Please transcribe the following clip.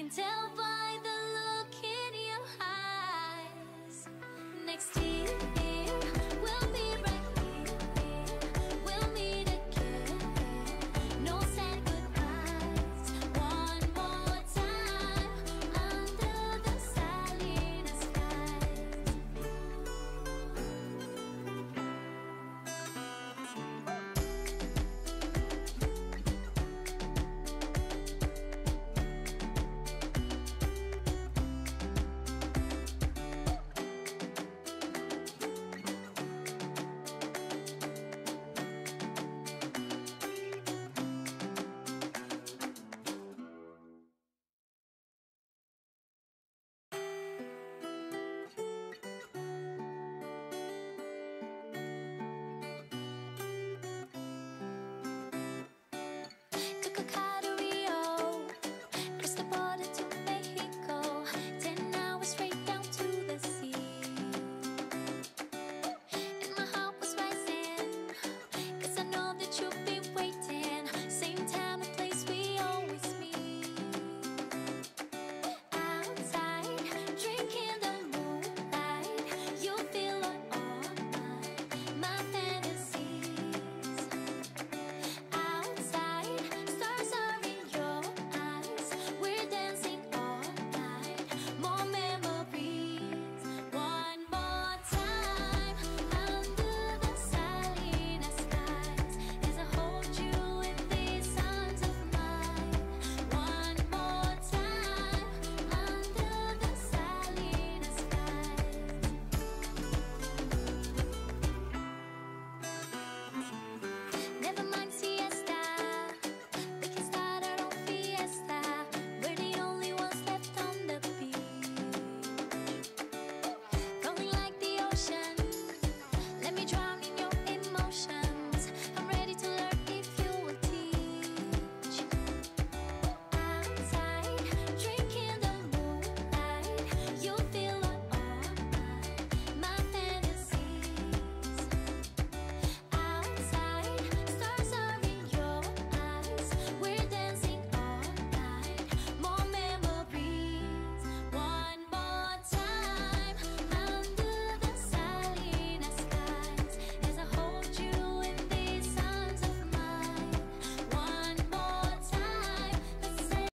can tell, by.